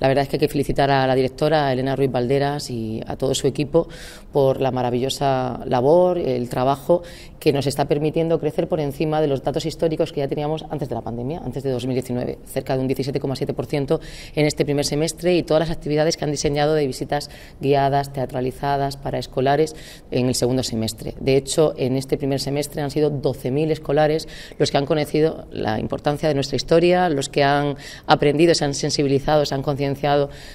La verdad es que hay que felicitar a la directora Elena Ruiz Valderas y a todo su equipo por la maravillosa labor, el trabajo que nos está permitiendo crecer por encima de los datos históricos que ya teníamos antes de la pandemia, antes de 2019, cerca de un 17,7% en este primer semestre y todas las actividades que han diseñado de visitas guiadas, teatralizadas, para escolares en el segundo semestre. De hecho, en este primer semestre han sido 12.000 escolares los que han conocido la importancia de nuestra historia, los que han aprendido, se han sensibilizado, se han concienciado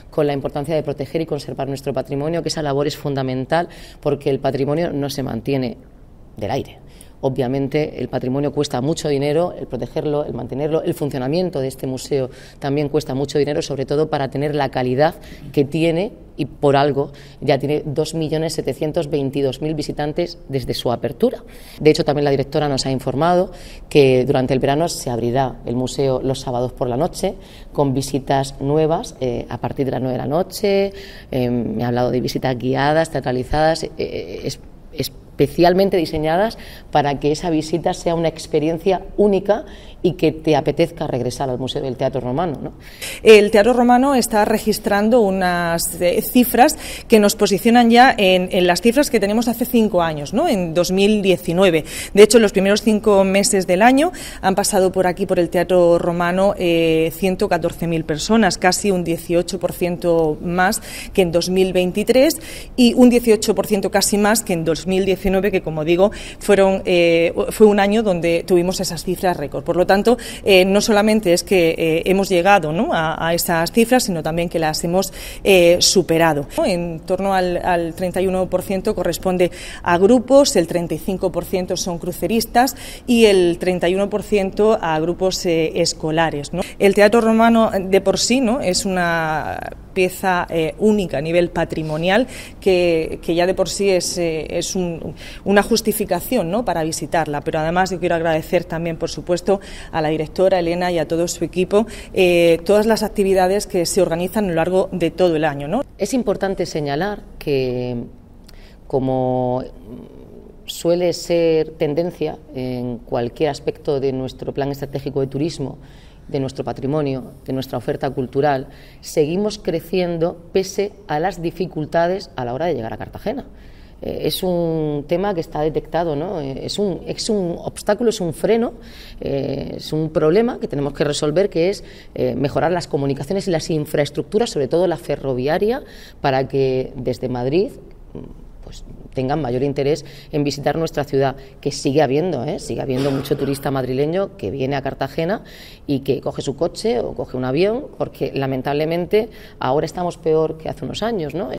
con la importancia de proteger y conservar nuestro patrimonio, que esa labor es fundamental porque el patrimonio no se mantiene del aire. Obviamente el patrimonio cuesta mucho dinero, el protegerlo, el mantenerlo, el funcionamiento de este museo también cuesta mucho dinero, sobre todo para tener la calidad que tiene y por algo ya tiene 2.722.000 visitantes desde su apertura. De hecho, también la directora nos ha informado que durante el verano se abrirá el museo los sábados por la noche con visitas nuevas eh, a partir de las 9 de la noche. Eh, me ha hablado de visitas guiadas, teatralizadas. Eh, especialmente diseñadas para que esa visita sea una experiencia única y que te apetezca regresar al Museo del Teatro Romano. ¿no? El Teatro Romano está registrando unas eh, cifras que nos posicionan ya en, las cifras que tenemos hace cinco años, ¿no? en 2019. De hecho, los primeros cinco meses del año han pasado por aquí, por el Teatro Romano, eh, 114.000 personas, casi un 18% más que en 2023 y un 18% casi más que en 2019, que como digo, fueron, eh, fue un año donde tuvimos esas cifras récord. Por lo tanto, eh, no solamente es que eh, hemos llegado a, esas cifras, sino también que las hemos superado. En torno al, 31% corresponde a grupos, el 35% son cruceristas y el 31% a grupos escolares. El teatro romano de por sí ¿no? es una pieza única a nivel patrimonial que, ya de por sí es, es una justificación ¿no? para visitarla. Pero además yo quiero agradecer también, por supuesto, a la directora Elena y a todo su equipo eh, todas las actividades que se organizan a lo largo de todo el año. ¿no? Es importante señalar que, como suele ser tendencia en cualquier aspecto de nuestro plan estratégico de turismo, de nuestro patrimonio, de nuestra oferta cultural, seguimos creciendo pese a las dificultades a la hora de llegar a Cartagena. Eh, es un tema que está detectado, ¿no? Eh, es, un, es un obstáculo, es un freno, eh, es un problema que tenemos que resolver, que es mejorar las comunicaciones y las infraestructuras, sobre todo la ferroviaria, para que desde Madrid pues tengan mayor interés en visitar nuestra ciudad, que sigue habiendo, ¿eh? sigue habiendo mucho turista madrileño que viene a Cartagena y que coge su coche o coge un avión, porque lamentablemente ahora estamos peor que hace unos años, ¿no?